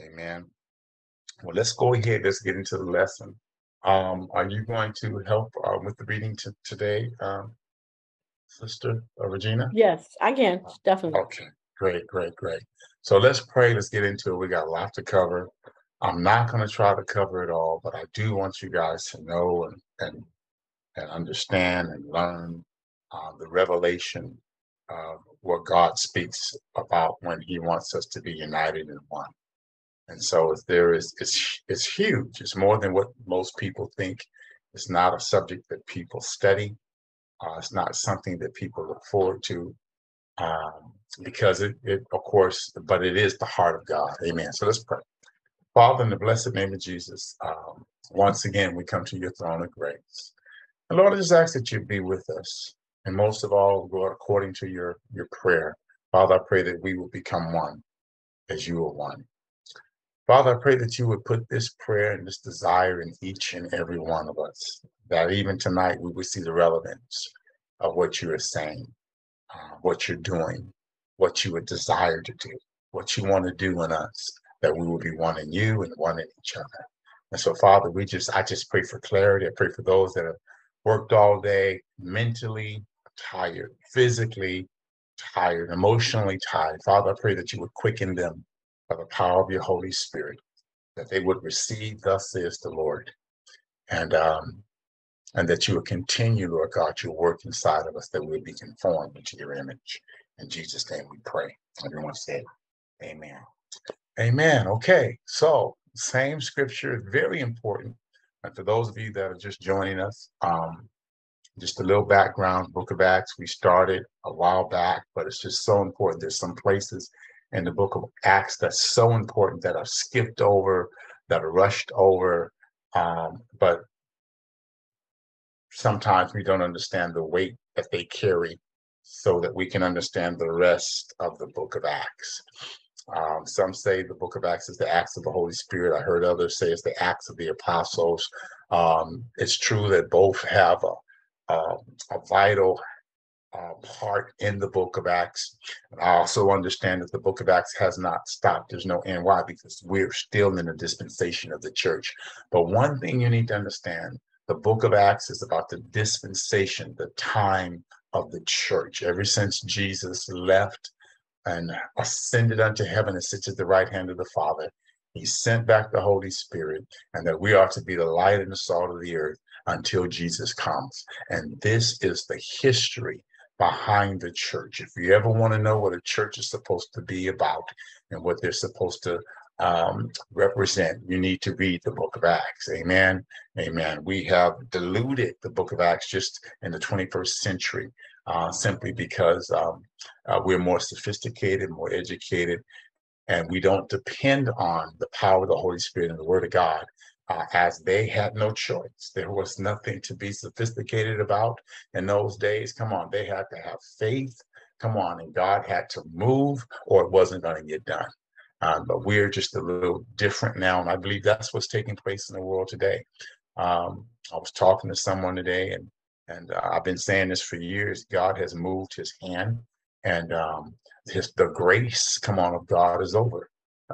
Amen. Well, let's go ahead. Let's get into the lesson. Um, are you going to help uh, with the reading to, today, um, Sister uh, Regina? Yes, I can, definitely. Okay, great, great, great. So let's pray. Let's get into it. We got a lot to cover. I'm not going to try to cover it all, but I do want you guys to know and and, and understand and learn uh, the revelation of what God speaks about when He wants us to be united in one. And so there is it's it's huge. It's more than what most people think. It's not a subject that people study. Uh, it's not something that people look forward to um, because it, it, of course, but it is the heart of God. Amen. So let's pray. Father, in the blessed name of Jesus, um, once again, we come to your throne of grace. And Lord, I just ask that you be with us. And most of all, Lord, according to your, your prayer, Father, I pray that we will become one as you are one. Father, I pray that you would put this prayer and this desire in each and every one of us, that even tonight we would see the relevance of what you are saying, uh, what you're doing, what you would desire to do, what you want to do in us, that we will be one in you and one in each other. And so, Father, we just, I just pray for clarity. I pray for those that have worked all day, mentally tired, physically tired, emotionally tired. Father, I pray that you would quicken them by the power of your Holy Spirit, that they would receive, thus says the Lord. And um, and that you would continue, Lord God, your work inside of us, that we would be conformed into your image. In Jesus' name we pray. Everyone said, Amen. Amen. Okay, so same scripture, very important. And for those of you that are just joining us, um, just a little background, Book of Acts, we started a while back, but it's just so important. There's some places in the book of Acts that's so important that are skipped over, that are rushed over. Um, but sometimes we don't understand the weight that they carry so that we can understand the rest of the book of Acts. Um, some say the book of Acts is the Acts of the Holy Spirit. I heard others say it's the Acts of the Apostles. Um, it's true that both have a, a, a vital uh, part in the book of Acts. And I also understand that the book of Acts has not stopped. There's no end. Why? Because we're still in the dispensation of the church. But one thing you need to understand the book of Acts is about the dispensation, the time of the church. Ever since Jesus left and ascended unto heaven and sits at the right hand of the Father. He sent back the Holy Spirit, and that we are to be the light and the salt of the earth until Jesus comes. And this is the history behind the church. If you ever want to know what a church is supposed to be about and what they're supposed to um, represent, you need to read the book of Acts. Amen. Amen. We have diluted the book of Acts just in the 21st century uh, simply because um, uh, we're more sophisticated, more educated, and we don't depend on the power of the Holy Spirit and the Word of God. Uh, as they had no choice. There was nothing to be sophisticated about in those days. Come on, they had to have faith. Come on, and God had to move, or it wasn't going to get done. Um, but we're just a little different now, and I believe that's what's taking place in the world today. Um, I was talking to someone today, and and uh, I've been saying this for years. God has moved His hand, and um, His the grace, come on, of God is over.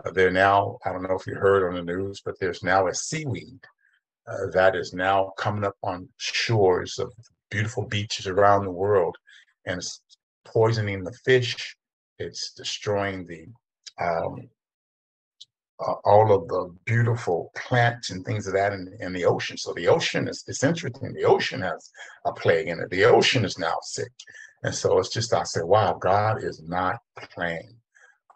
Uh, there now, I don't know if you heard on the news, but there's now a seaweed uh, that is now coming up on shores of beautiful beaches around the world, and it's poisoning the fish. It's destroying the um, uh, all of the beautiful plants and things of that in, in the ocean. So the ocean is it's interesting. The ocean has a plague in it. The ocean is now sick. And so it's just I said, wow, God is not playing.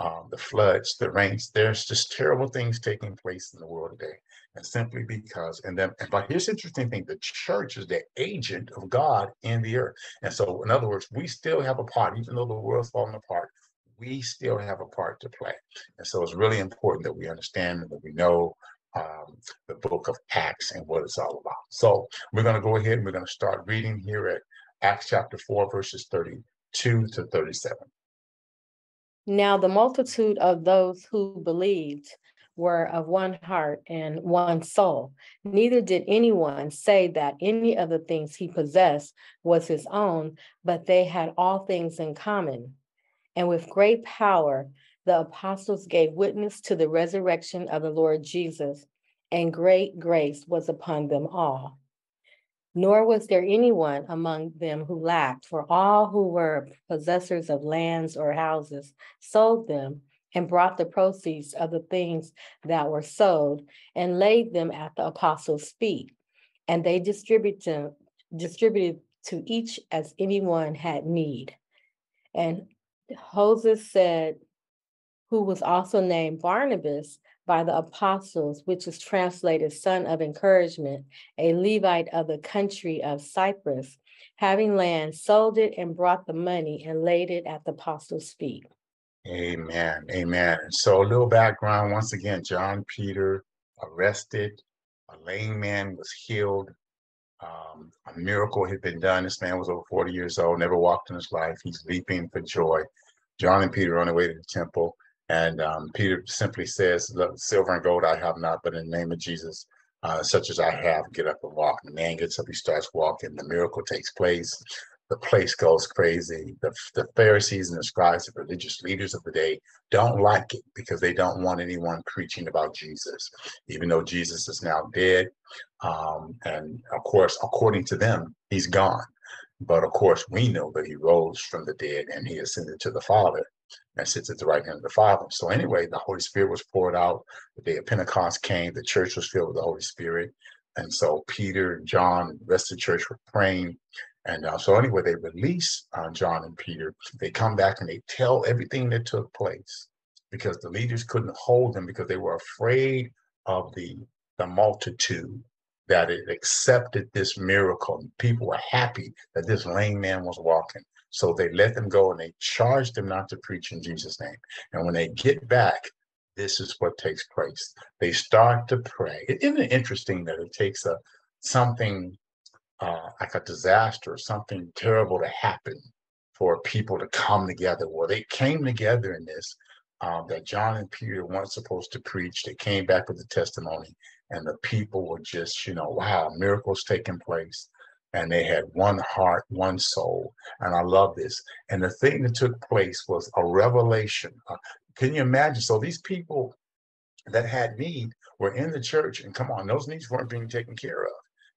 Um, the floods, the rains, there's just terrible things taking place in the world today. And simply because, and then, but here's the interesting thing the church is the agent of God in the earth. And so, in other words, we still have a part, even though the world's falling apart, we still have a part to play. And so it's really important that we understand and that we know um, the book of Acts and what it's all about. So we're going to go ahead and we're going to start reading here at Acts chapter 4, verses 32 to 37. Now, the multitude of those who believed were of one heart and one soul. Neither did anyone say that any of the things he possessed was his own, but they had all things in common. And with great power, the apostles gave witness to the resurrection of the Lord Jesus, and great grace was upon them all. Nor was there anyone among them who lacked, for all who were possessors of lands or houses sold them and brought the proceeds of the things that were sold and laid them at the apostles' feet. And they distributed, distributed to each as anyone had need. And Joseph said, who was also named Barnabas by the apostles, which is translated son of encouragement, a Levite of the country of Cyprus, having land, sold it and brought the money and laid it at the apostles' feet. Amen. Amen. So a little background once again, John Peter arrested, a lame man was healed. Um, a miracle had been done. This man was over 40 years old, never walked in his life. He's leaping for joy. John and Peter on their way to the temple. And um, Peter simply says, Look, silver and gold I have not, but in the name of Jesus, uh, such as I have, get up and walk. And the man gets up, he starts walking. The miracle takes place. The place goes crazy. The, the Pharisees and the scribes, the religious leaders of the day, don't like it because they don't want anyone preaching about Jesus, even though Jesus is now dead. Um, and of course, according to them, he's gone. But of course, we know that he rose from the dead and he ascended to the Father and sits at the right hand of the Father. So anyway, the Holy Spirit was poured out. The day of Pentecost came. The church was filled with the Holy Spirit. And so Peter, and John, the rest of the church were praying. And uh, so anyway, they release uh, John and Peter. They come back and they tell everything that took place because the leaders couldn't hold them because they were afraid of the the multitude that it accepted this miracle. People were happy that this lame man was walking. So they let them go and they charged them not to preach in Jesus' name. And when they get back, this is what takes place. They start to pray. Isn't it interesting that it takes a something uh, like a disaster or something terrible to happen for people to come together? Well, they came together in this. Um, that John and Peter weren't supposed to preach. They came back with the testimony, and the people were just, you know, wow, miracles taking place and they had one heart, one soul. And I love this. And the thing that took place was a revelation. Uh, can you imagine? So these people that had need were in the church, and come on, those needs weren't being taken care of.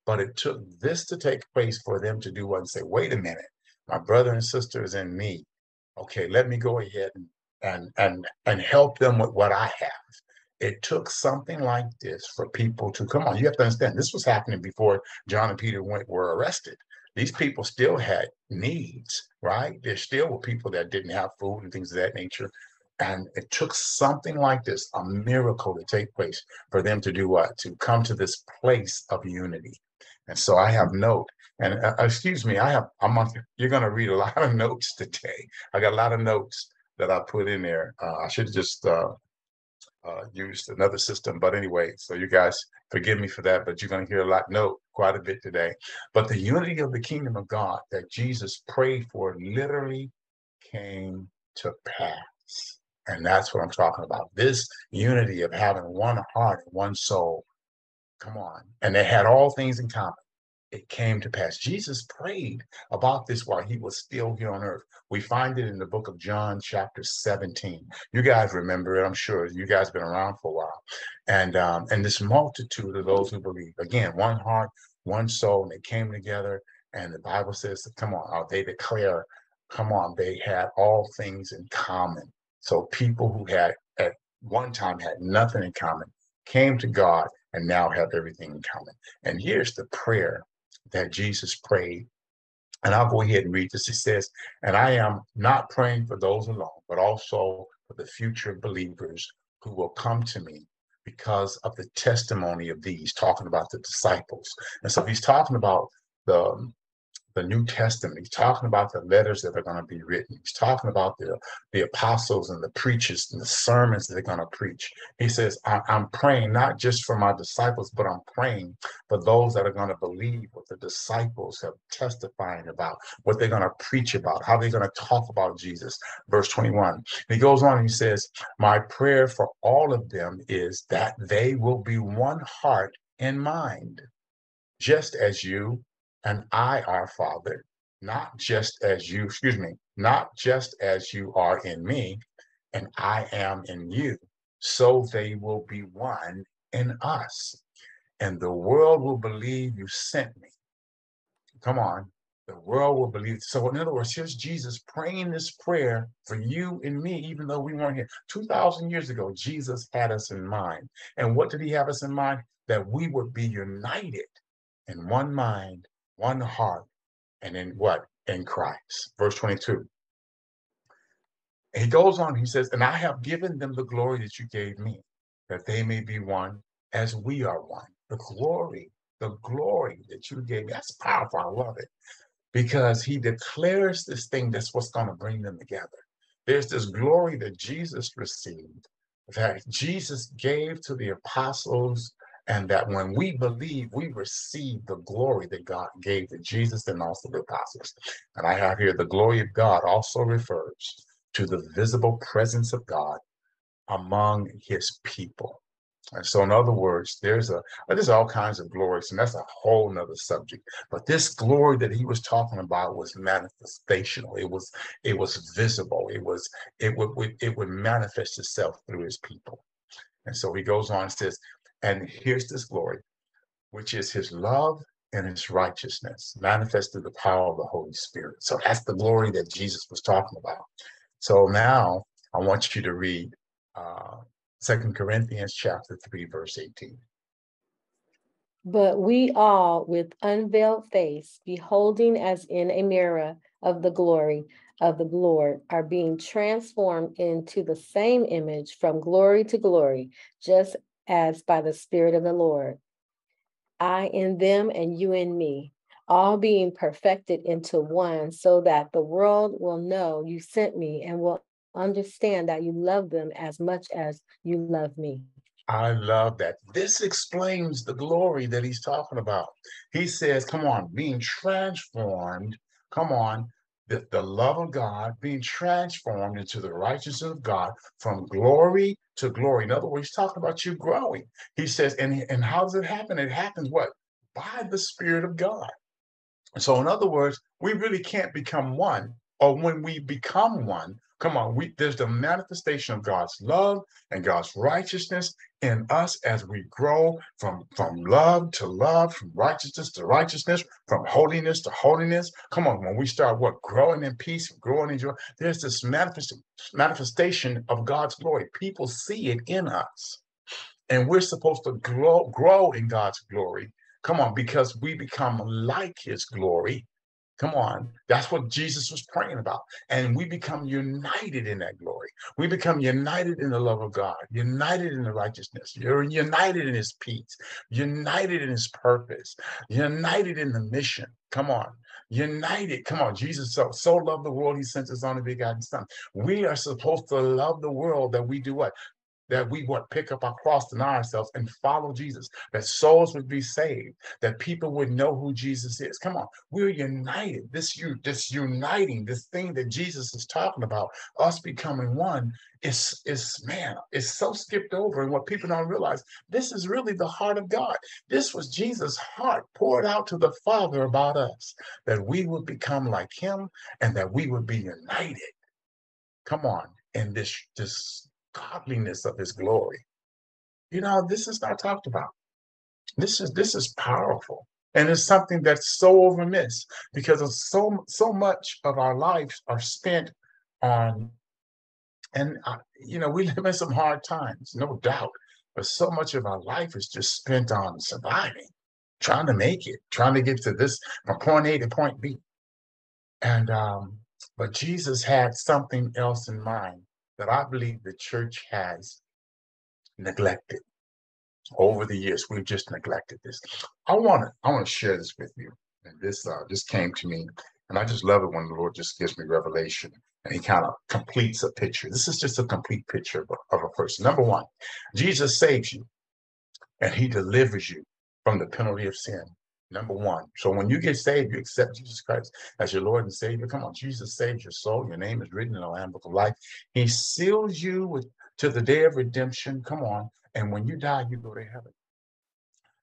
But it took this to take place for them to do what and say, wait a minute, my brother and sister is in me. Okay, let me go ahead and and and and help them with what I have it took something like this for people to come on. You have to understand this was happening before John and Peter went were arrested. These people still had needs, right? There still were people that didn't have food and things of that nature. And it took something like this, a miracle to take place for them to do what? To come to this place of unity. And so I have note, and uh, excuse me, I have, I'm on, you're going to read a lot of notes today. I got a lot of notes that I put in there. Uh, I should have just uh, uh, used another system. But anyway, so you guys forgive me for that, but you're going to hear a lot, no, quite a bit today. But the unity of the kingdom of God that Jesus prayed for literally came to pass. And that's what I'm talking about. This unity of having one heart and one soul. Come on. And they had all things in common it came to pass. Jesus prayed about this while he was still here on earth. We find it in the book of John, chapter 17. You guys remember it, I'm sure. You guys been around for a while. And um, and this multitude of those who believe, again, one heart, one soul, and they came together. And the Bible says, come on, uh, they declare, come on, they had all things in common. So people who had at one time had nothing in common came to God and now have everything in common. And here's the prayer that Jesus prayed. And I'll go ahead and read this. It says, And I am not praying for those alone, but also for the future believers who will come to me because of the testimony of these, talking about the disciples. And so he's talking about the the New Testament. He's talking about the letters that are going to be written. He's talking about the, the apostles and the preachers and the sermons that they're going to preach. He says, I, am praying not just for my disciples, but I'm praying for those that are going to believe what the disciples have testifying about, what they're going to preach about, how they're going to talk about Jesus. Verse 21. And he goes on and he says, My prayer for all of them is that they will be one heart and mind, just as you and I, our Father, not just as you, excuse me, not just as you are in me, and I am in you, so they will be one in us. And the world will believe you sent me. Come on. The world will believe. So, in other words, here's Jesus praying this prayer for you and me, even though we weren't here. 2,000 years ago, Jesus had us in mind. And what did he have us in mind? That we would be united in one mind, one heart, and in what? In Christ. Verse 22. And he goes on, he says, And I have given them the glory that you gave me, that they may be one as we are one. The glory, the glory that you gave me. That's powerful. I love it. Because he declares this thing that's what's going to bring them together. There's this glory that Jesus received, that Jesus gave to the apostles and that when we believe, we receive the glory that God gave to Jesus and also the apostles. And I have here the glory of God also refers to the visible presence of God among his people. And so, in other words, there's a there's all kinds of glories, and that's a whole nother subject. But this glory that he was talking about was manifestational. It was it was visible. It was it would it would manifest itself through his people. And so he goes on and says, and here's this glory, which is his love and his righteousness, manifested the power of the Holy Spirit. So that's the glory that Jesus was talking about. So now I want you to read uh, Second Corinthians chapter 3, verse 18. But we all, with unveiled face, beholding as in a mirror of the glory of the Lord, are being transformed into the same image from glory to glory, just as by the Spirit of the Lord. I in them and you in me, all being perfected into one, so that the world will know you sent me and will understand that you love them as much as you love me. I love that. This explains the glory that he's talking about. He says, Come on, being transformed, come on, the, the love of God being transformed into the righteousness of God from glory to glory. In other words, he's talking about you growing. He says, and, and how does it happen? It happens what? By the Spirit of God. So, in other words, we really can't become one, or when we become one, Come on, we there's the manifestation of God's love and God's righteousness in us as we grow from from love to love, from righteousness to righteousness, from holiness to holiness. Come on, when we start what growing in peace, growing in joy, there's this manifest, manifestation of God's glory. People see it in us, and we're supposed to grow grow in God's glory. Come on, because we become like His glory Come on. That's what Jesus was praying about. And we become united in that glory. We become united in the love of God, united in the righteousness. You're united in his peace, united in his purpose, united in the mission. Come on. United. Come on. Jesus so, so loved the world, he sent his only begotten son. We are supposed to love the world that we do what? That we would pick up our cross, deny ourselves, and follow Jesus, that souls would be saved, that people would know who Jesus is. Come on, we're united. This you this uniting, this thing that Jesus is talking about, us becoming one, is is man, it's so skipped over. And what people don't realize, this is really the heart of God. This was Jesus' heart poured out to the Father about us, that we would become like him and that we would be united. Come on, in this this godliness of his glory. You know, this is not talked about. This is this is powerful. And it's something that's so overmissed because of so so much of our lives are spent on and uh, you know we live in some hard times no doubt but so much of our life is just spent on surviving trying to make it trying to get to this from point a to point b and um but jesus had something else in mind that I believe the church has neglected over the years. We've just neglected this. I want to I want to share this with you. And this uh, this came to me, and I just love it when the Lord just gives me revelation and He kind of completes a picture. This is just a complete picture of a, of a person. Number one, Jesus saves you, and He delivers you from the penalty of sin. Number one. So when you get saved, you accept Jesus Christ as your Lord and Savior. Come on, Jesus saves your soul. Your name is written in the Lamb Book of Life. He seals you with to the day of redemption. Come on. And when you die, you go to heaven.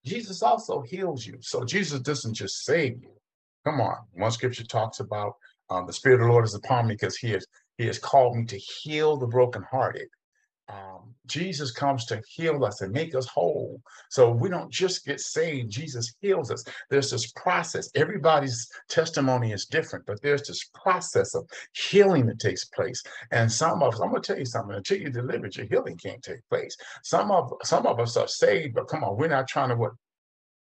Jesus also heals you. So Jesus doesn't just save you. Come on. One scripture talks about um, the Spirit of the Lord is upon me because He has He has called me to heal the brokenhearted um, Jesus comes to heal us and make us whole. So we don't just get saved, Jesus heals us. There's this process. Everybody's testimony is different, but there's this process of healing that takes place. And some of us, I'm gonna tell you something, until you're delivered, your healing can't take place. Some of some of us are saved, but come on, we're not trying to what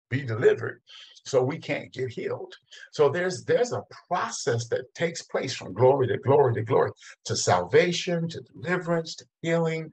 be delivered so we can't get healed. So there's there's a process that takes place from glory to glory to glory to salvation to deliverance to healing.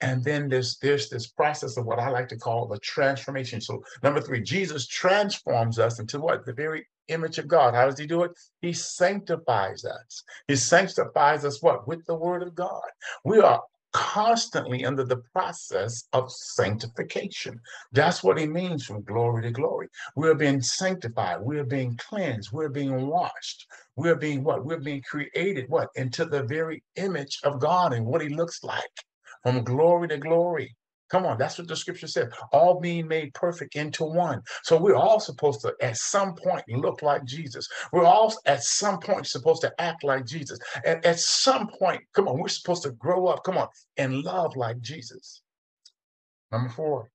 And then there's there's this process of what i like to call the transformation. So number three jesus transforms us into what? The very image of god. How does he do it? He sanctifies us. He sanctifies us what? With the word of god. We are constantly under the process of sanctification. That's what he means from glory to glory. We're being sanctified, we're being cleansed, we're being washed, we're being what? We're being created what? Into the very image of God and what he looks like from glory to glory. Come on, that's what the scripture said. All being made perfect into one. So we're all supposed to, at some point, look like Jesus. We're all at some point supposed to act like Jesus. And at some point, come on, we're supposed to grow up, come on, and love like Jesus. Number four,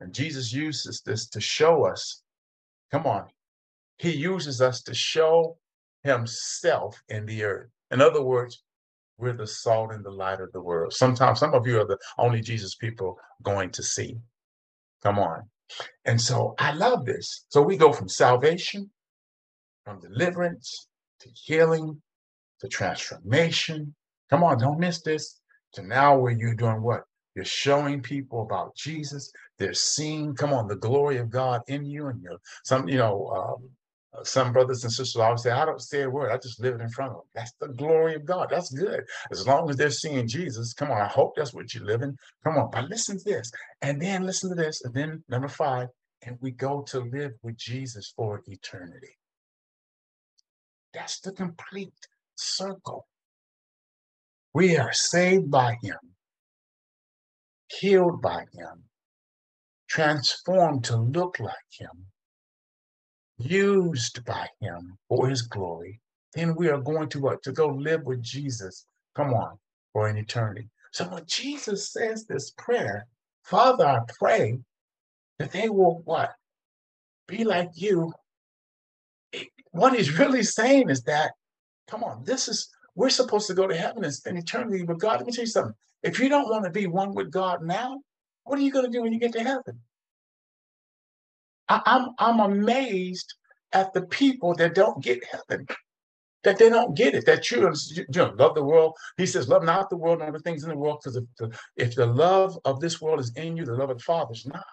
and Jesus uses this to show us, come on, he uses us to show himself in the earth. In other words, we're the salt and the light of the world. Sometimes some of you are the only Jesus people going to see. Come on. And so I love this. So we go from salvation, from deliverance to healing to transformation. Come on, don't miss this. To now where you're doing what? You're showing people about Jesus. They're seeing, come on, the glory of God in you and you. Some, you know, um, Uh, some brothers and sisters always say, I don't say a word, I just live it in front of them. That's the glory of God. That's good. As long as they're seeing Jesus, come on, I hope that's what you're living. Come on, but listen to this. And then listen to this. And then number five, and we go to live with Jesus for eternity. That's the complete circle. We are saved by him, healed by him, transformed to look like him, used by him for his glory, then we are going to what? To go live with Jesus. Come on, for an eternity. So when Jesus says this prayer, Father, I pray that they will what? Be like you. What he's really saying is that, come on, this is we're supposed to go to heaven and spend eternity with God. Let me tell you something. If you don't want to be one with God now, what are you going to do when you get to heaven? I, I'm I'm amazed at the people that don't get heaven, that they don't get it. That you, you know, love the world. He says, love not the world nor the things in the world, because if the, if the love of this world is in you, the love of the Father is not.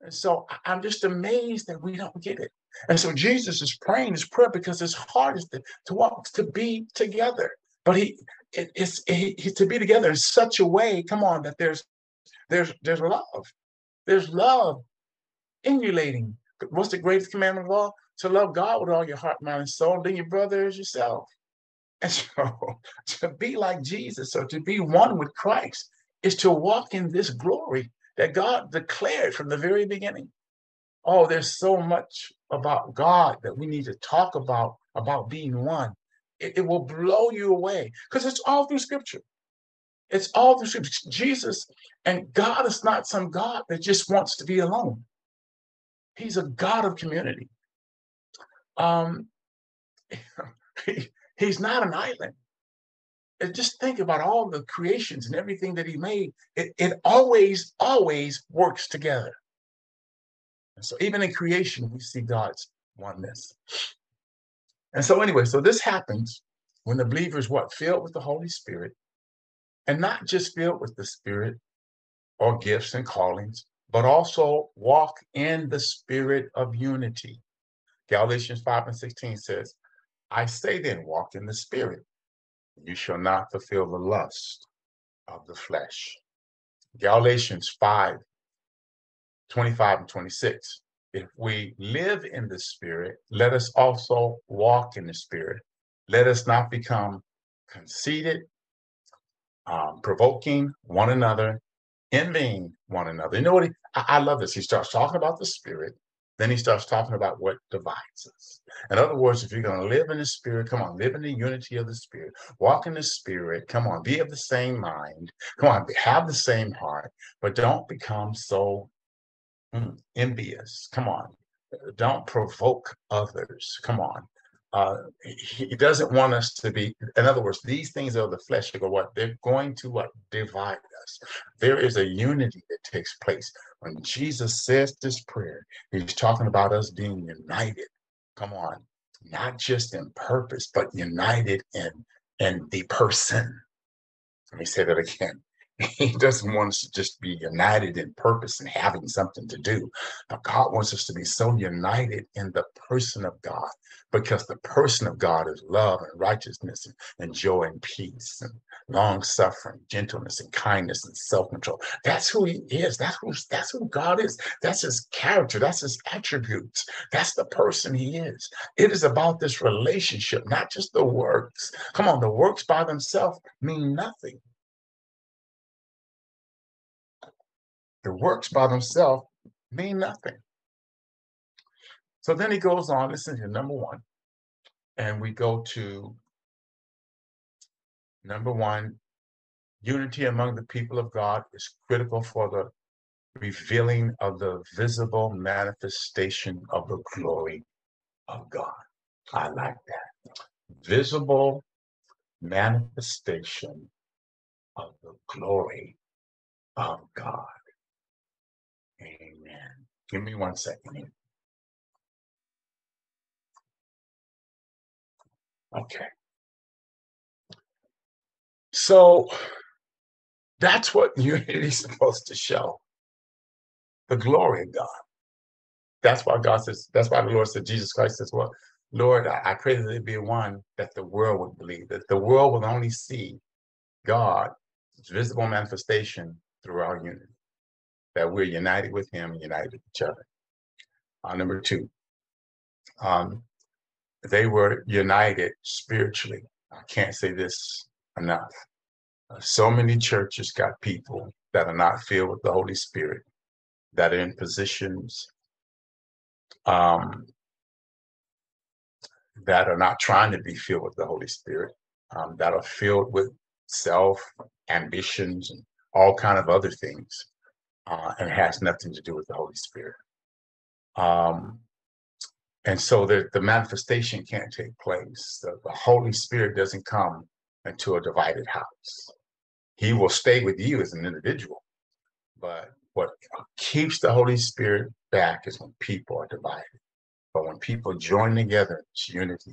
And so I'm just amazed that we don't get it. And so Jesus is praying his prayer because his heart is to, to walk, to be together. But he, it, it's he, he, to be together in such a way. Come on, that there's, there's, there's love. There's love emulating. What's the greatest commandment of all? To love God with all your heart, mind, and soul, then your brother as yourself. And so to be like Jesus or to be one with Christ is to walk in this glory that God declared from the very beginning. Oh, there's so much about God that we need to talk about, about being one. It, it will blow you away because it's all through scripture. It's all through scripture. Jesus and God is not some God that just wants to be alone. He's a God of community. Um, he, he's not an island. And just think about all the creations and everything that he made. It, it always, always works together. And so even in creation, we see God's oneness. And so anyway, so this happens when the believer is what? Filled with the Holy Spirit. And not just filled with the Spirit or gifts and callings, but also walk in the spirit of unity. Galatians 5 and 16 says, I say then, walk in the spirit. You shall not fulfill the lust of the flesh. Galatians 5 25 and 26. If we live in the spirit, let us also walk in the spirit. Let us not become conceited, um, provoking one another, envying one another. You know what? He, I, I love this. He starts talking about the spirit. then he starts talking about what divides us. In other words, if you're going to live in the spirit, come on, live in the unity of the spirit, walk in the spirit, come on, be of the same mind, come on, have the same heart, but don't become so mm, envious. Come on, don't provoke others. Come on. Uh, he doesn't want us to be, in other words, these things of the flesh. Go what? They're going to what? Divide us. There is a unity that takes place. When Jesus says this prayer, he's talking about us being united. Come on. Not just in purpose, but united in, in the person. Let me say that again. He doesn't want us to just be united in purpose and having something to do. But God wants us to be so united in the person of God because the person of God is love and righteousness and, and joy and peace and long suffering, gentleness and kindness and self-control. That's who he is. That's who that's who God is. That's his character. That's his attributes. That's the person he is. It is about this relationship, not just the works. Come on, the works by themselves mean nothing. The works by themselves mean nothing. So then he goes on, listen to number one, and we go to number one, unity among the people of God is critical for the revealing of the visible manifestation of the glory of God. I like that. Visible manifestation of the glory of God. Amen. Give me one second. Okay. So that's what unity is supposed to show. The glory of God. That's why God says, that's why the Lord said, Jesus Christ says, Well, Lord, I, I pray that there be one that the world would believe, that the world will only see God's visible manifestation through our unity that we're united with him and united with each other. Uh, number two, um, they were united spiritually. I can't say this enough. Uh, so many churches got people that are not filled with the Holy Spirit, that are in positions um, that are not trying to be filled with the Holy Spirit, um, that are filled with self ambitions and all kind of other things uh, and has nothing to do with the Holy Spirit. Um, and so the, the manifestation can't take place. The, the Holy Spirit doesn't come into a divided house. He will stay with you as an individual. But what keeps the Holy Spirit back is when people are divided. But when people join together in unity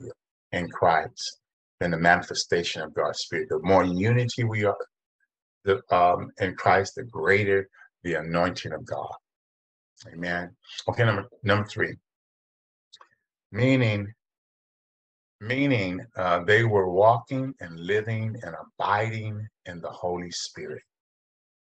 in Christ, then the manifestation of God's Spirit, the more unity we are the, um, in Christ, the greater the anointing of God. Amen. Okay, number number three. Meaning, meaning uh, they were walking and living and abiding in the Holy Spirit.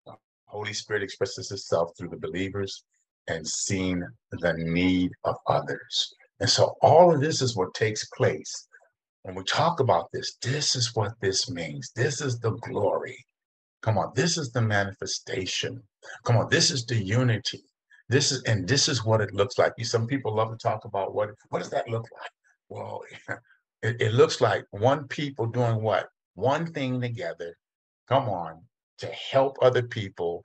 The Holy Spirit expresses itself through the believers and seeing the need of others. And so all of this is what takes place. When we talk about this, this is what this means. This is the glory. Come on, this is the manifestation. Come on, this is the unity. This is and this is what it looks like. Some people love to talk about what what does that look like? Well, it, it looks like one people doing what? One thing together. Come on, to help other people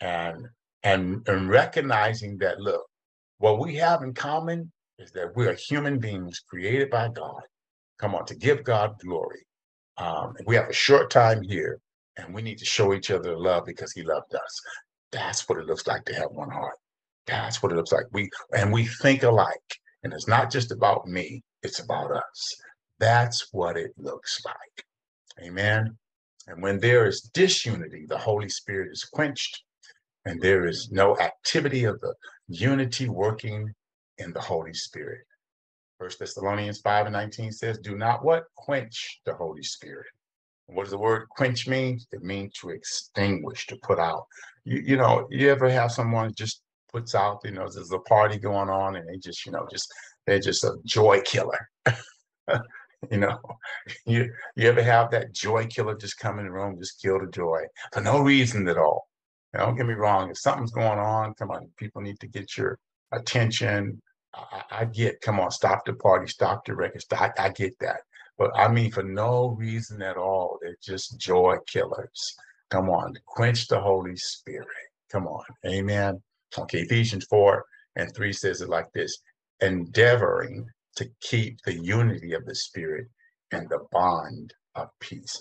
and and and recognizing that look, what we have in common is that we are human beings created by God. Come on, to give God glory. Um, we have a short time here, and we need to show each other love because he loved us. That's what it looks like to have one heart. That's what it looks like. We and we think alike. And it's not just about me, it's about us. That's what it looks like. Amen. And when there is disunity, the Holy Spirit is quenched, and there is no activity of the unity working in the Holy Spirit. First Thessalonians 5 and 19 says, Do not what? Quench the Holy Spirit. What does the word quench mean? It means to extinguish, to put out. You, you know, you ever have someone just puts out, you know, there's a party going on and they just, you know, just, they're just a joy killer. you know, you, you ever have that joy killer just come in the room, just kill the joy for no reason at all. Now, don't get me wrong. If something's going on, come on, people need to get your attention. I, I get, come on, stop the party, stop the record. Stop, I, I get that. But I mean, for no reason at all, they're just joy killers. Come on, quench the Holy Spirit. Come on, amen. Okay, Ephesians 4 and 3 says it like this endeavoring to keep the unity of the Spirit and the bond of peace.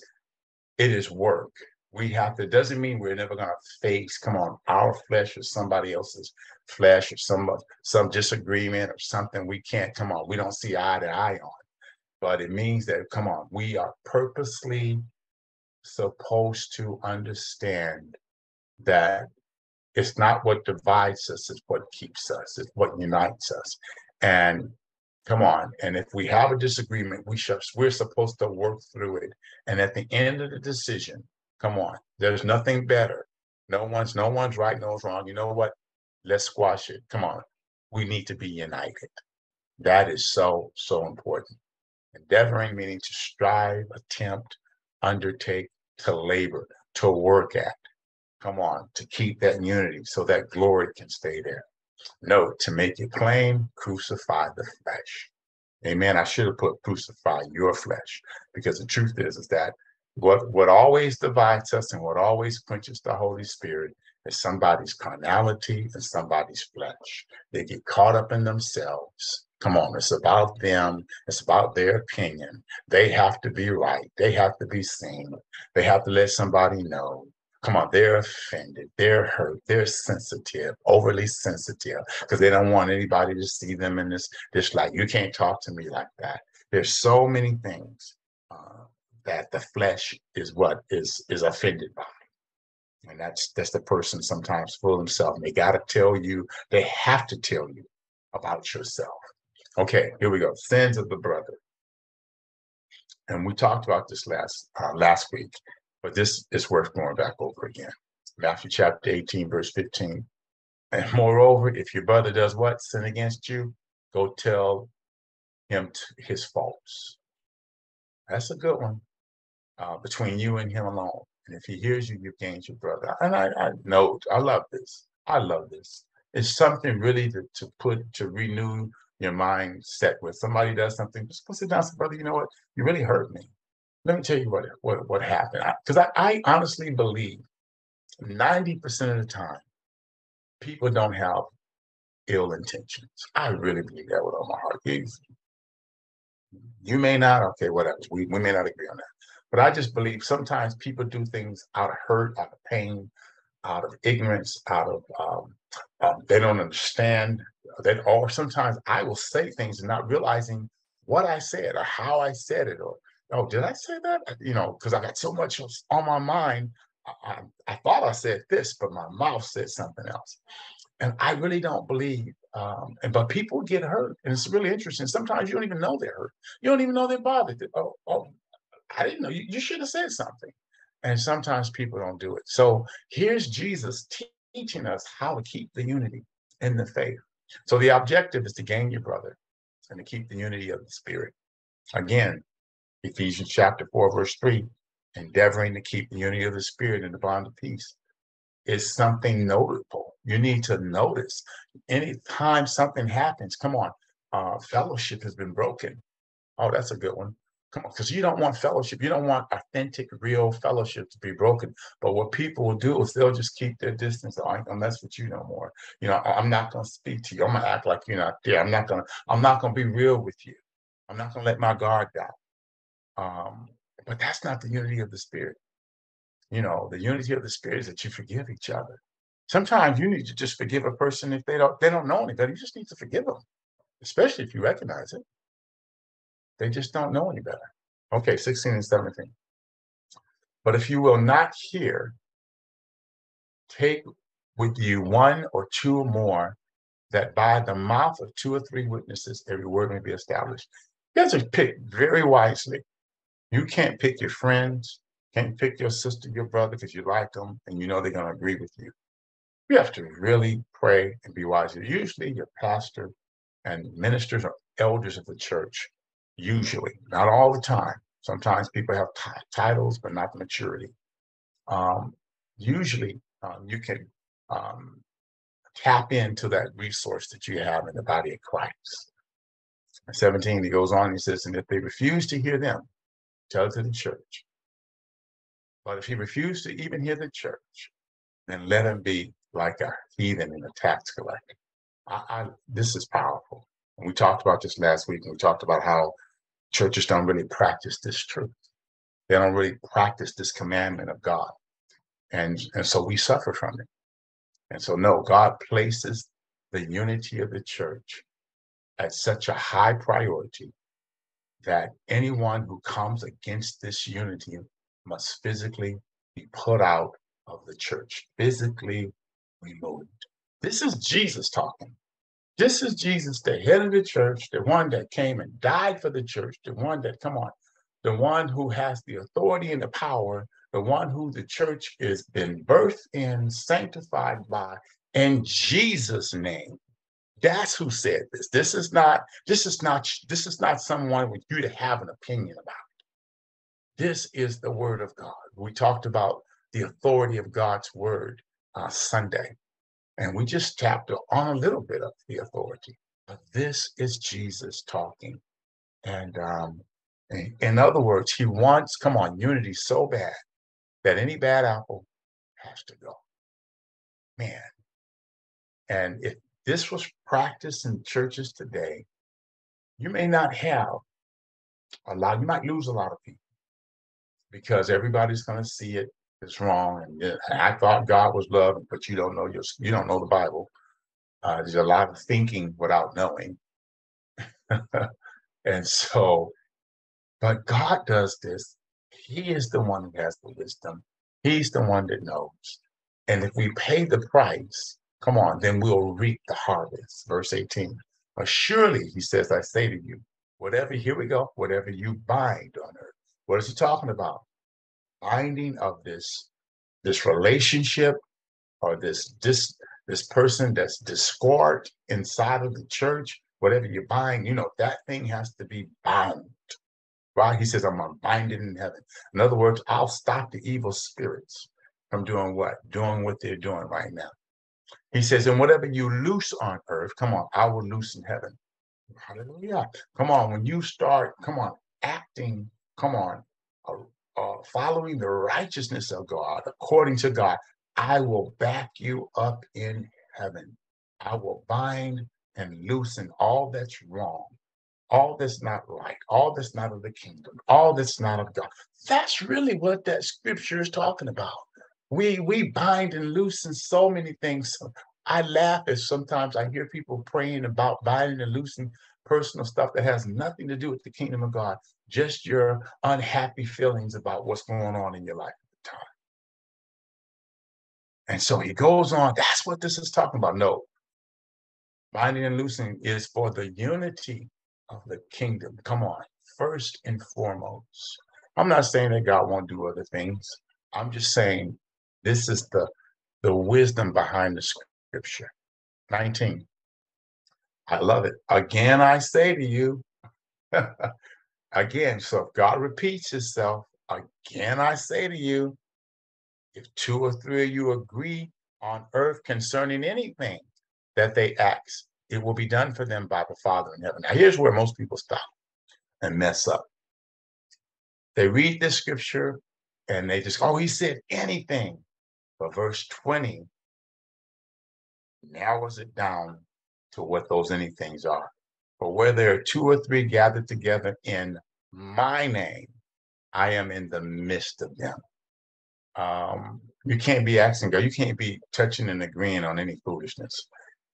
It is work. We have to, doesn't mean we're never going to face, come on, our flesh or somebody else's flesh or some some disagreement or something we can't come on. We don't see eye to eye on. But it means that, come on, we are purposely supposed to understand that it's not what divides us, it's what keeps us, it's what unites us. And come on, and if we have a disagreement, we should, we're supposed to work through it. And at the end of the decision, come on, there's nothing better. No one's no one's right, no one's wrong. You know what? Let's squash it. Come on. We need to be united. That is so, so important. Endeavoring meaning to strive, attempt, undertake, to labor, to work at. Come on, to keep that unity so that glory can stay there. No, to make it plain, crucify the flesh. Amen. I should have put crucify your flesh because the truth is, is that what, what always divides us and what always quenches the Holy Spirit is somebody's carnality and somebody's flesh. They get caught up in themselves Come on, it's about them. It's about their opinion. They have to be right. They have to be seen. They have to let somebody know. Come on, they're offended. They're hurt. They're sensitive, overly sensitive, because they don't want anybody to see them in this this light. You can't talk to me like that. There's so many things uh, that the flesh is what is is offended by and that's that's the person sometimes for themselves. They got to tell you. They have to tell you about yourself. Okay, here we go. Sins of the brother. And we talked about this last uh, last week, but this is worth going back over again. Matthew chapter 18, verse 15. And moreover, if your brother does what? Sin against you, go tell him his faults. That's a good one. Uh, between you and him alone. And if he hears you, you've gained your brother. And I, I know, I love this. I love this. It's something really to, to put, to renew your mind set with. Somebody does something, just go sit down, say, brother, you know what? You really hurt me. Let me tell you what what, what happened. Because I, I, I honestly believe 90% of the time, people don't have ill intentions. I really believe that with all my heart. You, you may not, okay, whatever. We, we may not agree on that. But I just believe sometimes people do things out of hurt, out of pain, out of ignorance, out of um, um, they don't understand that or sometimes I will say things and not realizing what I said or how I said it or oh did I say that? You know because I got so much on my mind. I, I, I, thought I said this but my mouth said something else. And I really don't believe um, and but people get hurt and it's really interesting. Sometimes you don't even know they're hurt. You don't even know they're bothered. Oh, oh I didn't know. You, you should have said something. And sometimes people don't do it. So here's Jesus teaching us how to keep the unity in the faith so the objective is to gain your brother and to keep the unity of the spirit. Again, Ephesians chapter 4, verse 3, endeavoring to keep the unity of the spirit in the bond of peace is something notable. You need to notice anytime something happens, come on, uh, fellowship has been broken. Oh, that's a good one. Come on, because you don't want fellowship. You don't want authentic, real fellowship to be broken. But what people will do is they'll just keep their distance. I ain't gonna mess with you no more. You know, I'm not gonna speak to you. I'm gonna act like you're not there. I'm not gonna. I'm not gonna be real with you. I'm not gonna let my guard down. Um, but that's not the unity of the spirit. You know, the unity of the spirit is that you forgive each other. Sometimes you need to just forgive a person if they don't they don't know any better. You just need to forgive them, especially if you recognize it. They just don't know any better. Okay, 16 and 17. But if you will not hear, take with you one or two more, that by the mouth of two or three witnesses, every word may be established. You have to pick very wisely. You can't pick your friends, can't pick your sister, your brother, because you like them and you know they're going to agree with you. You have to really pray and be wise. Usually, your pastor and ministers or elders of the church usually, not all the time. Sometimes people have t- titles, but not maturity. Um, usually, um, you can um, tap into that resource that you have in the body of Christ. 17, he goes on, he says, and if they refuse to hear them, tell it to the church. But if he refused to even hear the church, then let him be like a heathen and a tax collector. I, I, this is powerful. And we talked about this last week, and we talked about how churches don't really practice this truth. They don't really practice this commandment of God. And, and so we suffer from it. And so, no, God places the unity of the church at such a high priority that anyone who comes against this unity must physically be put out of the church, physically removed. This is Jesus talking. This is Jesus, the head of the church, the one that came and died for the church, the one that, come on, the one who has the authority and the power, the one who the church is been birthed in, sanctified by, in Jesus' name. That's who said this. This is not, this is not, this is not someone with you to have an opinion about. This is the word of God. We talked about the authority of God's word uh, Sunday. And we just tapped on a little bit of the authority. But this is Jesus talking. And um, in other words, he wants, come on, unity so bad that any bad apple has to go. Man. And if this was practiced in churches today, you may not have a lot, you might lose a lot of people because everybody's going to see it as wrong. And I thought God was love, but you don't know your, you don't know the Bible. Uh, there's a lot of thinking without knowing. and so, but God does this. He is the one who has the wisdom. He's the one that knows. And if we pay the price, come on, then we'll reap the harvest. Verse 18. But surely, he says, I say to you, whatever, here we go, whatever you bind on earth. What is he talking about? Binding of this, this relationship or this, this, this person that's discord inside of the church, whatever you're bind, you know, that thing has to be bound. Right? He says, I'm gonna bind it in heaven. In other words, I'll stop the evil spirits from doing what? Doing what they're doing right now. He says, and whatever you loose on earth, come on, I will loose in heaven. Hallelujah. Come on, when you start, come on, acting, come on, uh, following the righteousness of God, according to God, I will back you up in heaven. I will bind and loosen all that's wrong, all that's not right, all that's not of the kingdom, all that's not of God. That's really what that scripture is talking about. We we bind and loosen so many things. I laugh as sometimes I hear people praying about binding and loosing personal stuff that has nothing to do with the kingdom of God, just your unhappy feelings about what's going on in your life at the time. And so he goes on, that's what this is talking about. No, binding and loosing is for the unity of the kingdom. Come on, first and foremost. I'm not saying that God won't do other things. I'm just saying this is the the wisdom behind the scripture. 19. I love it. Again, I say to you, again, so if God repeats himself, again, I say to you, if two or three of you agree on earth concerning anything that they ask, it will be done for them by the Father in heaven. Now, here's where most people stop and mess up. They read this scripture and they just, oh, he said anything. But verse 20 narrows it down to what those anythings are. But where there are two or three gathered together in my name, I am in the midst of them. Um, you can't be asking God, you can't be touching and agreeing on any foolishness.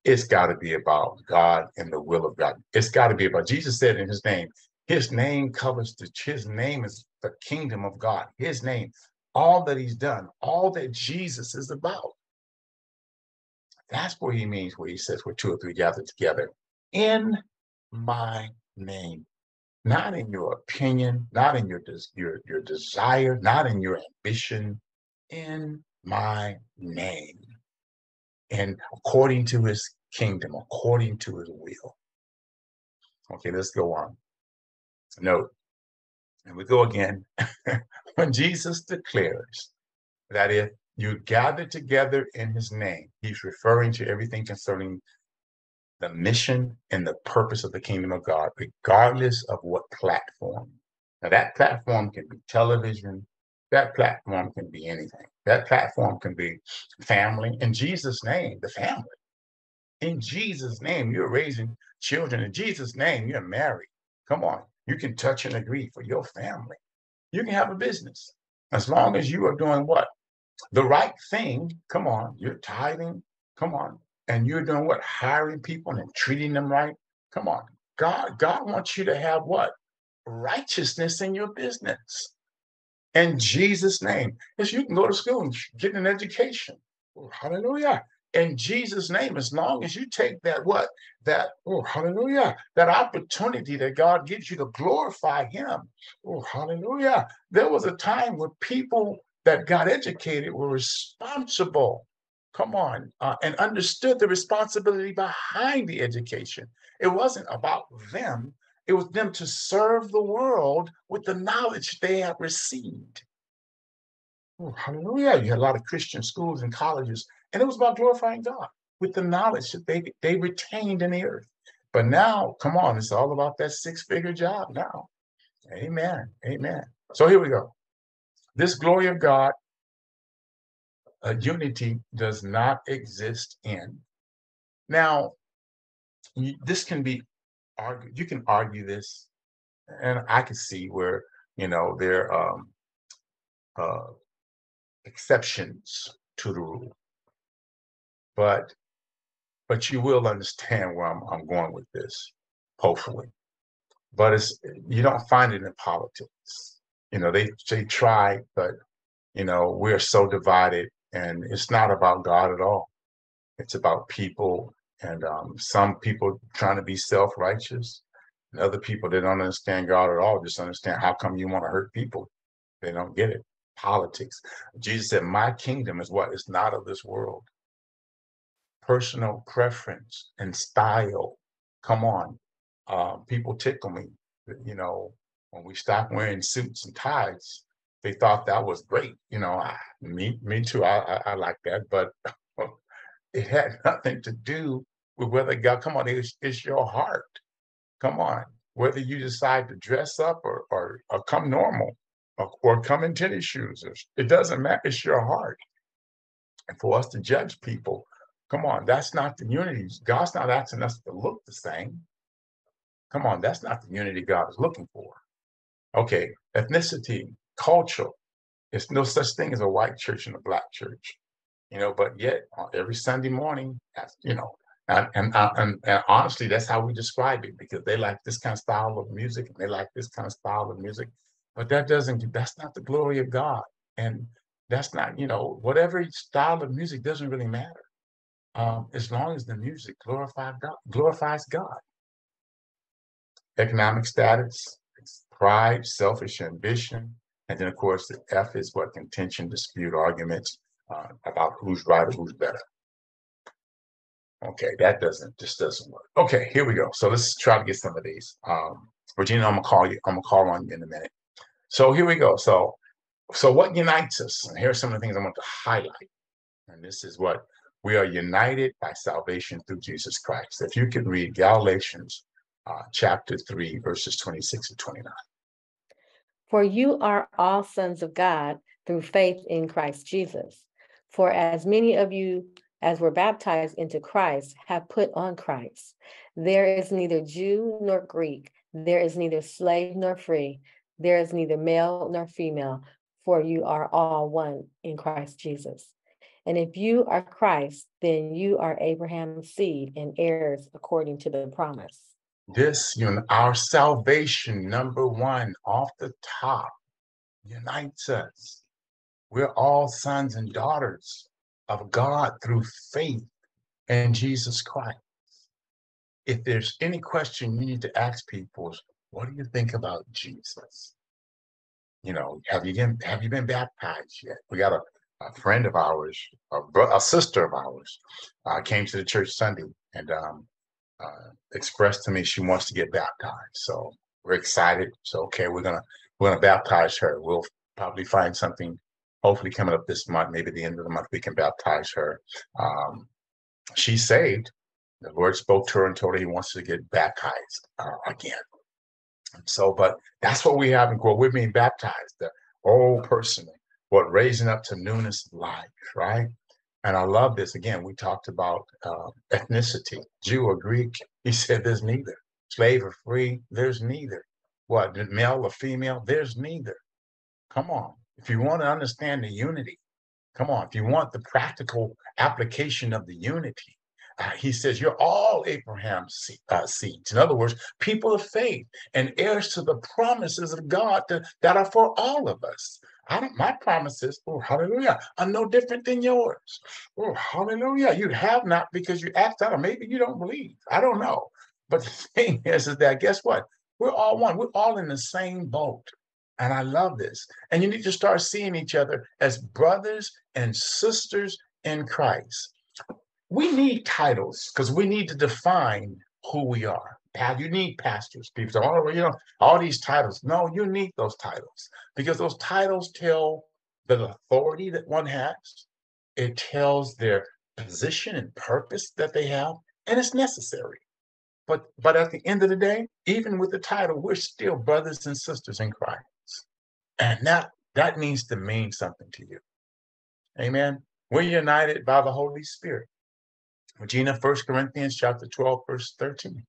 It's got to be about God and the will of God. It's got to be about Jesus said in his name, his name covers the his name is the kingdom of God. His name all that he's done, all that Jesus is about. That's what he means where he says, where two or three gathered together in my name. Not in your opinion, not in your, des- your, your desire, not in your ambition, in my name. And according to his kingdom, according to his will. Okay, let's go on. Note, and we go again. when Jesus declares that if You gather together in his name. He's referring to everything concerning the mission and the purpose of the kingdom of God, regardless of what platform. Now, that platform can be television, that platform can be anything. That platform can be family. In Jesus' name, the family. In Jesus' name, you're raising children. In Jesus' name, you're married. Come on. You can touch and agree for your family. You can have a business as long as you are doing what? The right thing. Come on. You're tithing. Come on. And you're doing what? Hiring people and treating them right. Come on. God, God wants you to have what? Righteousness in your business. In Jesus' name. Yes, you can go to school and get an education. Oh, hallelujah in Jesus' name, as long as you take that what that oh hallelujah, that opportunity that God gives you to glorify Him. Oh hallelujah. There was a time when people that got educated were responsible. Come on, uh, and understood the responsibility behind the education. It wasn't about them, it was them to serve the world with the knowledge they had received. Oh, hallelujah. You had a lot of Christian schools and colleges and it was about glorifying God with the knowledge that they, they retained in the earth. But now, come on, it's all about that six figure job now. Amen. Amen. So here we go. This glory of God, uh, unity does not exist in. Now, you, this can be argued. You can argue this, and I can see where you know there are um, uh, exceptions to the rule but but you will understand where I'm, I'm going with this, hopefully. But it's you don't find it in politics. You know, they they try, but you know, we're so divided and it's not about God at all. It's about people and um, some people trying to be self-righteous and other people that don't understand God at all, just understand how come you want to hurt people. They don't get it. Politics. Jesus said, My kingdom is what is not of this world personal preference and style. Come on. Uh, people tickle me. You know, when we stopped wearing suits and ties, they thought that was great. You know, I, me, me too. I, I, I like that, but it had nothing to do with whether God. Come on, it's, it's your heart. Come on, whether you decide to dress up or or, or come normal or, or come in tennis shoes, it doesn't matter. It's your heart. And for us to judge people Come on, that's not the unity. God's not asking us to look the same. Come on, that's not the unity God is looking for. Okay, ethnicity, culture. There's no such thing as a white church and a black church, you know. But yet, every Sunday morning, you know, and, and uh, and, and honestly, that's how we describe it because they like this kind of style of music and they like this kind of style of music. But that doesn't. That's not the glory of God, and that's not. You know, whatever style of music doesn't really matter um, as long as the music glorifies God, glorifies God. Economic status, pride, selfish ambition, and then of course the F is what contention, dispute, arguments uh, about who's right or who's better. Okay, that doesn't just doesn't work. Okay, here we go. So let's try to get some of these. Um, Regina, I'm gonna call you. I'm gonna call on you in a minute. So here we go. So so what unites us? And here are some of the things I want to highlight. And this is what we are united by salvation through Jesus Christ. If you can read Galatians uh, chapter 3, verses 26 and 29. For you are all sons of God through faith in Christ Jesus. For as many of you as were baptized into Christ have put on Christ. There is neither Jew nor Greek, there is neither slave nor free, there is neither male nor female, for you are all one in Christ Jesus. And if you are Christ, then you are Abraham's seed and heirs according to the promise. This, you know, our salvation, number one, off the top, unites us. We're all sons and daughters of God through faith in Jesus Christ. If there's any question you need to ask people, what do you think about Jesus? You know, have you been have you been baptized yet? We got a a friend of ours, a, a sister of ours, uh, came to the church Sunday and um, uh, expressed to me she wants to get baptized. So we're excited. So okay, we're gonna we're gonna baptize her. We'll probably find something hopefully coming up this month, maybe the end of the month, we can baptize her. Um, she's saved. The Lord spoke to her and told her he wants to get baptized uh, again. So, but that's what we have in growth. We're being baptized, the old person, what raising up to newness of life, right? And I love this. Again, we talked about uh, ethnicity, Jew or Greek. He said there's neither. Slave or free, there's neither. What, male or female, there's neither. Come on. If you want to understand the unity, come on. If you want the practical application of the unity, uh, he says, You're all Abraham's uh, seeds. In other words, people of faith and heirs to the promises of God to, that are for all of us. I don't, my promises, oh, hallelujah, are no different than yours. Oh, hallelujah. You have not because you asked out, or maybe you don't believe. I don't know. But the thing is, is that guess what? We're all one. We're all in the same boat. And I love this. And you need to start seeing each other as brothers and sisters in Christ. We need titles because we need to define who we are. You need pastors. People say, oh, you know, all these titles. No, you need those titles because those titles tell the authority that one has. It tells their position and purpose that they have, and it's necessary. But but at the end of the day, even with the title, we're still brothers and sisters in Christ. And that that needs to mean something to you. Amen. We're united by the Holy Spirit. Regina, First Corinthians chapter 12, verse 13.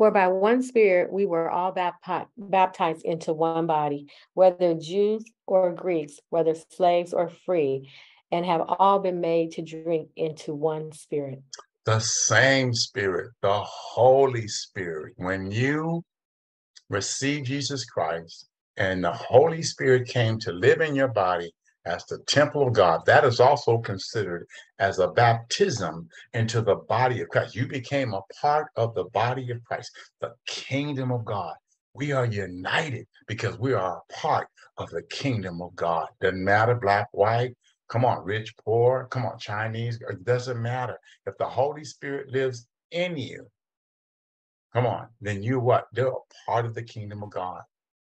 For by one Spirit we were all baptized into one body, whether Jews or Greeks, whether slaves or free, and have all been made to drink into one Spirit. The same Spirit, the Holy Spirit. When you receive Jesus Christ, and the Holy Spirit came to live in your body as the temple of God, that is also considered as a baptism into the body of Christ. You became a part of the body of Christ, the kingdom of God. We are united because we are a part of the kingdom of God. Doesn't matter black, white, come on, rich, poor, come on, Chinese, it doesn't matter. If the Holy Spirit lives in you, come on, then you what? They're a part of the kingdom of God.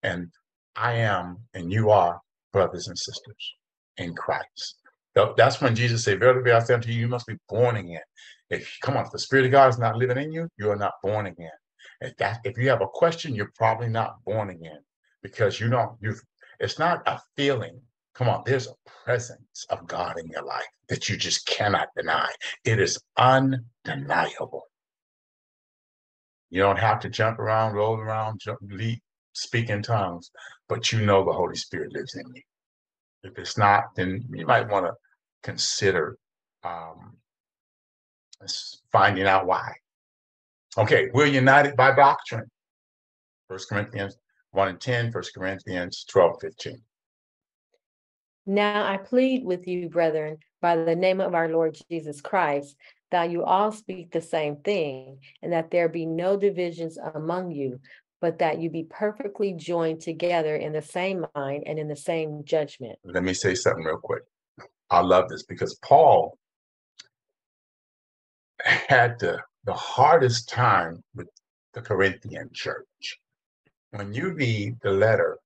And I am and you are brothers and sisters in Christ. That's when Jesus said, Verily, I say unto you, you must be born again. If come on, if the Spirit of God is not living in you, you are not born again. If that if you have a question, you're probably not born again because you don't you it's not a feeling. Come on, there's a presence of God in your life that you just cannot deny. It is undeniable. You don't have to jump around, roll around, jump, leap, speak in tongues, but you know the Holy Spirit lives in you. If it's not, then you might want to consider um, finding out why. Okay, we're united by doctrine. First Corinthians 1 and 10, 1 Corinthians 12, 15. Now I plead with you, brethren, by the name of our Lord Jesus Christ, that you all speak the same thing, and that there be no divisions among you, but that you be perfectly joined together in the same mind and in the same judgment. Let me say something real quick. I love this because Paul had the, the hardest time with the Corinthian church. When you read the letter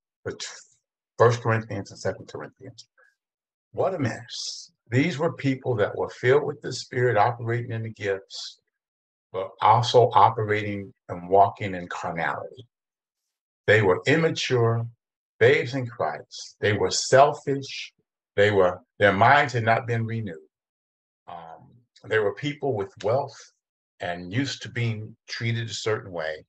First Corinthians and Second Corinthians, what a mess. These were people that were filled with the Spirit, operating in the gifts, but also operating and walking in carnality. They were immature, babes in Christ. They were selfish. They were their minds had not been renewed. Um, they were people with wealth and used to being treated a certain way.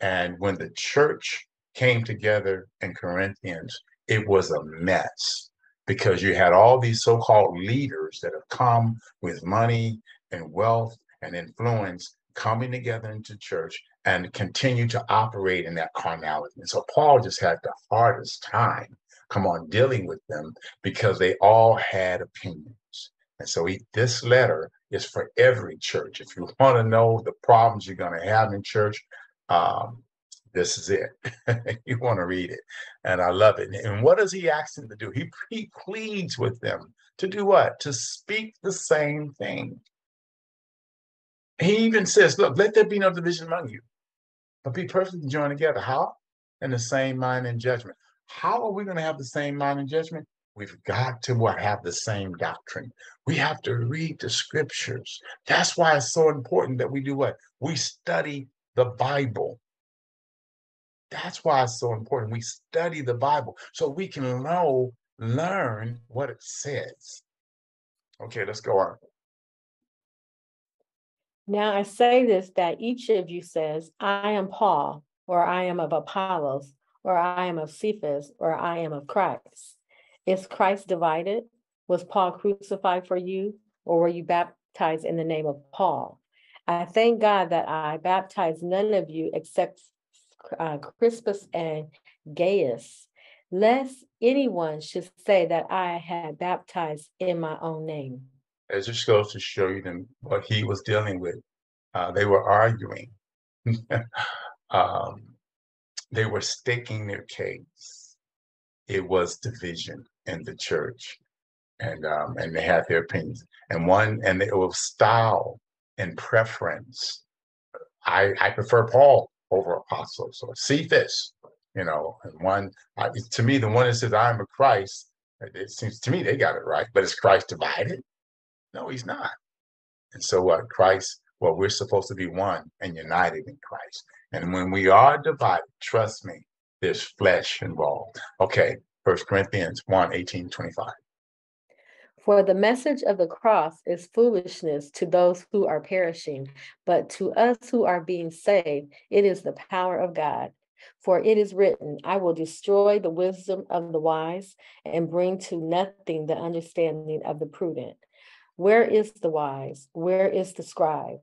And when the church came together in Corinthians, it was a mess because you had all these so-called leaders that have come with money and wealth and influence coming together into church and continue to operate in that carnality. And so Paul just had the hardest time, come on, dealing with them because they all had opinions. And so he, this letter is for every church. If you want to know the problems you're going to have in church, um, this is it. you want to read it. And I love it. And what does he ask them to do? He, he pleads with them to do what? To speak the same thing. He even says, Look, let there be no division among you, but be perfectly joined together. How? In the same mind and judgment. How are we going to have the same mind and judgment? We've got to what have the same doctrine. We have to read the scriptures. That's why it's so important that we do what? We study the Bible. That's why it's so important. We study the Bible so we can know, learn what it says. Okay, let's go on. Now I say this that each of you says, I am Paul, or I am of Apollos, or I am of Cephas, or I am of Christ. Is Christ divided? Was Paul crucified for you, or were you baptized in the name of Paul? I thank God that I baptized none of you except uh, Crispus and Gaius, lest anyone should say that I had baptized in my own name. It just goes to show you them what he was dealing with. Uh, they were arguing. um, they were staking their case. It was division in the church, and um, and they had their opinions. And one, and they, it was style and preference. I I prefer Paul over Apollos or Cephas, you know. And one, I, to me, the one that says I'm a Christ, it seems to me they got it right. But is Christ divided? No, he's not. And so what? Christ. Well, we're supposed to be one and united in Christ. And when we are divided, trust me, there's flesh involved. Okay, First Corinthians 1 18, 25. For the message of the cross is foolishness to those who are perishing, but to us who are being saved, it is the power of God. For it is written, I will destroy the wisdom of the wise and bring to nothing the understanding of the prudent. Where is the wise? Where is the scribe?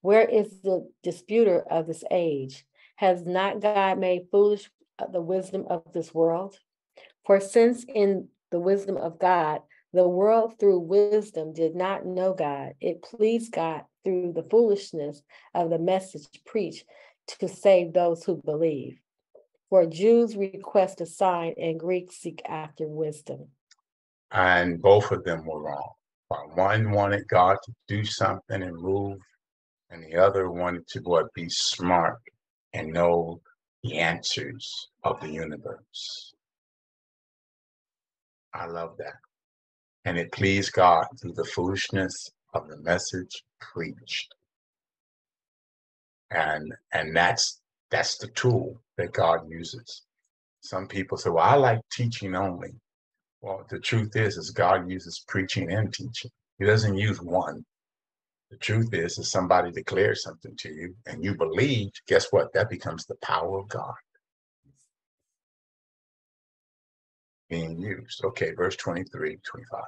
Where is the disputer of this age? Has not God made foolish the wisdom of this world? For since in the wisdom of God, the world through wisdom did not know God, it pleased God through the foolishness of the message preached to save those who believe. For Jews request a sign and Greeks seek after wisdom. And both of them were wrong. One wanted God to do something and move, and the other wanted to what be smart and know the answers of the universe. I love that. And it pleased God through the foolishness of the message preached. And and that's that's the tool that God uses. Some people say, Well, I like teaching only. Well, the truth is, is God uses preaching and teaching. He doesn't use one. The truth is, is somebody declares something to you and you believe, guess what? That becomes the power of God. being used. Okay, verse 23, 25.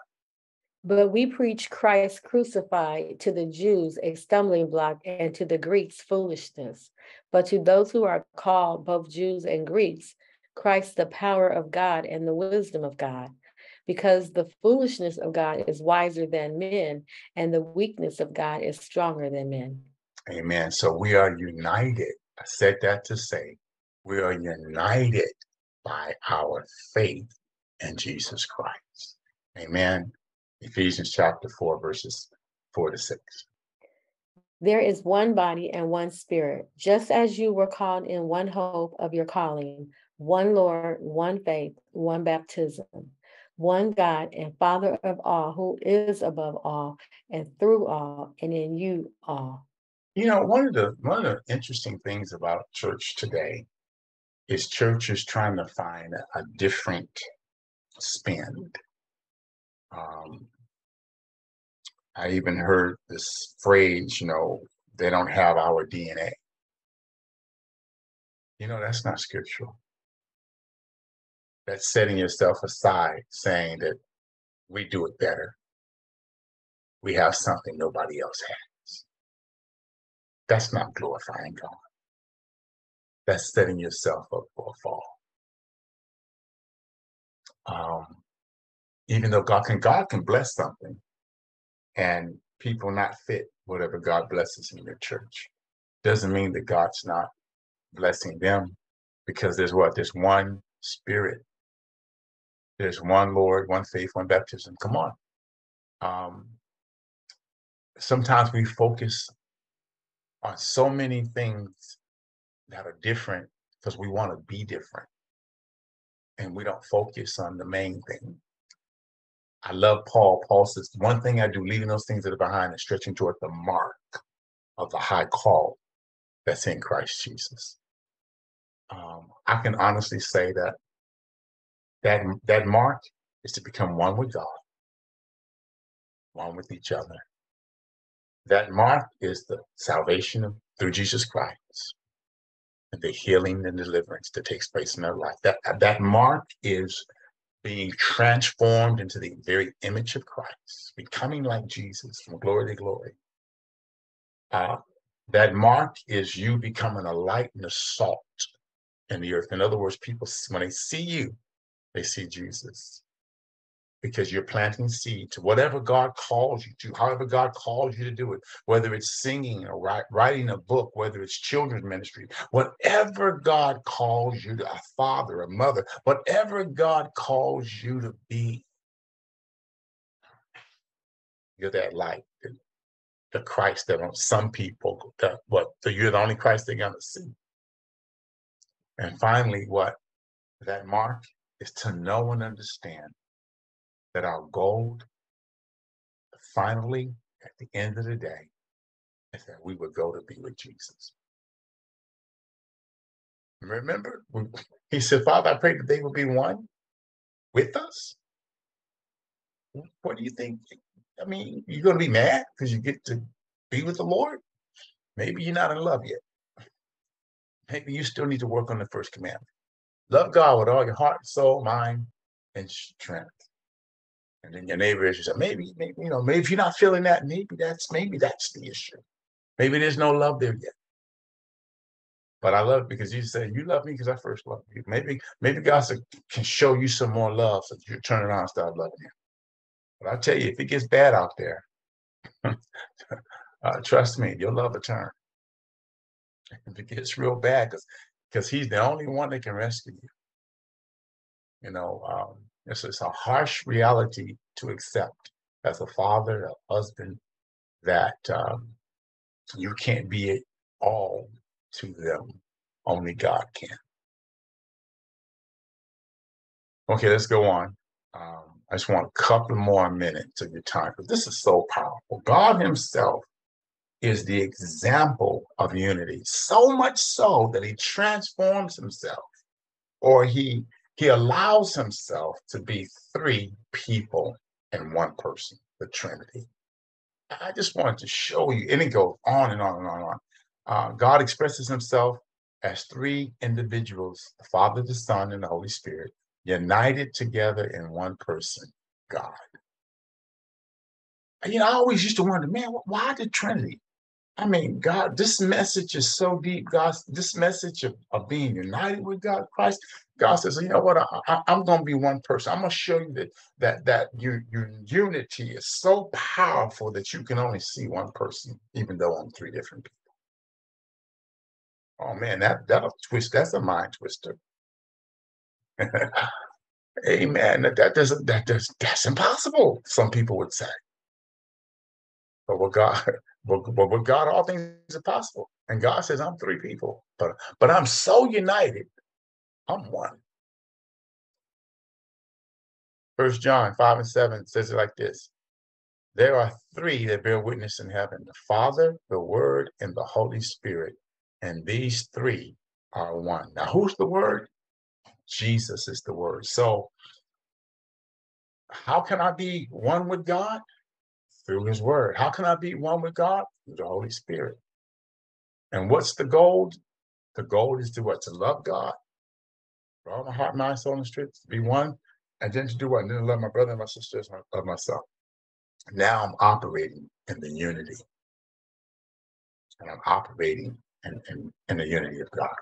But we preach Christ crucified to the Jews, a stumbling block, and to the Greeks, foolishness. But to those who are called, both Jews and Greeks, Christ, the power of God and the wisdom of God. Because the foolishness of God is wiser than men, and the weakness of God is stronger than men. Amen. So we are united. I said that to say we are united by our faith in Jesus Christ. Amen. Ephesians chapter 4, verses 4 to 6. There is one body and one spirit, just as you were called in one hope of your calling, one Lord, one faith, one baptism, one God and Father of all, who is above all and through all and in you all. You know, one of the one of the interesting things about church today is churches trying to find a different spend. Um, I even heard this phrase, you know, they don't have our DNA. You know, that's not scriptural. That's setting yourself aside, saying that we do it better. We have something nobody else has. That's not glorifying God. That's setting yourself up for a fall um, even though God can God can bless something and people not fit whatever God blesses in your church. Doesn't mean that God's not blessing them because there's what? There's one spirit. There's one Lord, one faith, one baptism. Come on. Um, sometimes we focus on so many things that are different because we want to be different. and we don't focus on the main thing. I love Paul. Paul says, one thing I do, leaving those things that are behind and stretching toward the mark of the high call that's in Christ Jesus. Um, I can honestly say that that that mark is to become one with God, one with each other. That mark is the salvation of, through Jesus Christ and the healing and deliverance that takes place in our life. That that mark is being transformed into the very image of Christ, becoming like Jesus from glory to glory. Uh, that mark is you becoming a light and a salt in the earth. In other words, people, when they see you, they see Jesus because you're planting seed to whatever God calls you to, however God calls you to do it, whether it's singing or write, writing a book, whether it's children's ministry, whatever God calls you to, a father, a mother, whatever God calls you to be, you're that light, the, Christ that some people, that what you're the only Christ they're gonna see. And finally, what that mark is to know and understand that our goal, finally, at the end of the day, is that we would go to be with Jesus. Remember, he said, Father, I pray that they will be one with us. What do you think? I mean, you're going to be mad because you get to be with the Lord? Maybe you're not in love yet. Maybe you still need to work on the first commandment. Love God with all your heart, soul, mind, and strength. And then your neighbor is just maybe, maybe, you know, maybe if you're not feeling that, maybe that's maybe that's the issue. Maybe there's no love there yet. But I love it because you said you love me because I first loved you. Maybe, maybe God can show you some more love so you turn around and start loving him. But I tell you, if it gets bad out there, uh, trust me, your love will turn. If it gets real bad, because because he's the only one that can rescue you. You know, um, it's, it's a harsh reality to accept as a father, a husband, that um, you can't be all to them. Only God can. Okay, let's go on. Um, I just want a couple more minutes of your time because this is so powerful. God Himself is the example of unity, so much so that He transforms Himself or He he allows himself to be three people in one person, the Trinity. I just wanted to show you, and it goes on and on and on and on. Uh, God expresses himself as three individuals the Father, the Son, and the Holy Spirit, united together in one person, God. You know, I always used to wonder, man, why the Trinity? I mean, God, this message is so deep. God, this message of, of being united with God, Christ, God says, you know what? I, am going to be one person. I'm going to show you that that that your, your unity is so powerful that you can only see one person, even though I'm three different people. Oh man, that that'll twist. That's a mind twister. Amen. That, that doesn't that does that's impossible. Some people would say. But what God, but, but with God, all things are possible. And God says, I'm three people, but but I'm so united, I'm one. First John 5 and 7 says it like this. There are three that bear witness in heaven, the Father, the Word, and the Holy Spirit. And these three are one. Now, who's the Word? Jesus is the Word. So, how can I be one with God? Through his word. How can I be one with God? Through the Holy Spirit. And what's the goal? The goal is to what? To love God. For all my heart, mind, soul, and strength, to be one. And then to do what? And then to love my brother and my sisters of myself. Now I'm operating in the unity. And I'm operating in, in, in the unity of God.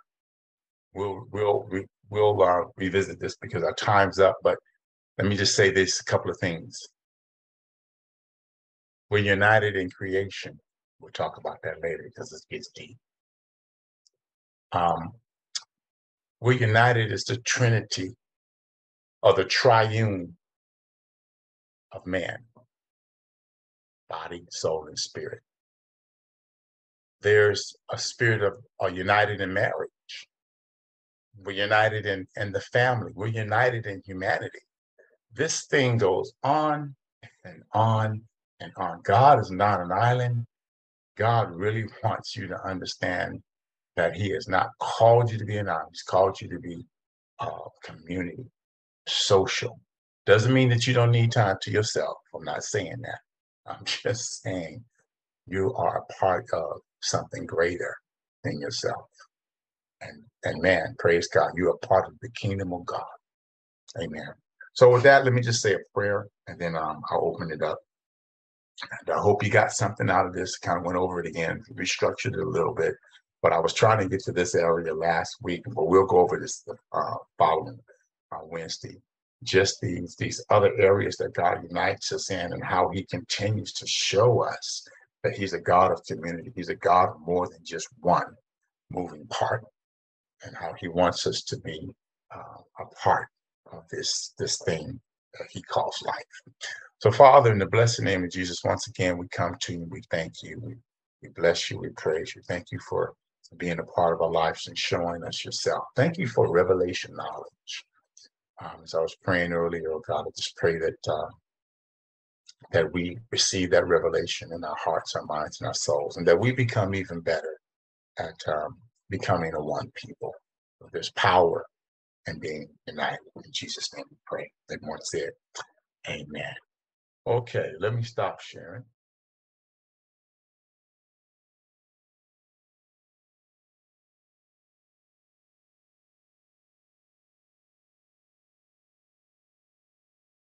We'll we'll we, will uh, revisit this because our time's up, but let me just say this a couple of things. We're united in creation. We'll talk about that later because it gets deep. Um, we're united as the Trinity or the triune of man body, soul, and spirit. There's a spirit of a united in marriage. We're united in, in the family. We're united in humanity. This thing goes on and on and on. God is not an island. God really wants you to understand that He has not called you to be an island. He's called you to be a community, social. Doesn't mean that you don't need time to yourself. I'm not saying that. I'm just saying you are a part of something greater than yourself. And and man, praise God, you are part of the kingdom of God. Amen. So with that, let me just say a prayer and then um, I'll open it up. And I hope you got something out of this. Kind of went over it again, restructured it a little bit. But I was trying to get to this area last week, but we'll go over this uh, following uh, Wednesday. Just these these other areas that God unites us in, and how He continues to show us that He's a God of community. He's a God of more than just one moving part, and how He wants us to be uh, a part of this this thing that He calls life. So, Father, in the blessed name of Jesus, once again, we come to you. We thank you. We, we bless you. We praise you. Thank you for being a part of our lives and showing us yourself. Thank you for revelation knowledge. Um, as I was praying earlier, oh God, I just pray that uh, that we receive that revelation in our hearts, our minds, and our souls, and that we become even better at um, becoming a one people. There's power in being united. In Jesus' name we pray. Everyone said, Amen. Okay, let me stop sharing.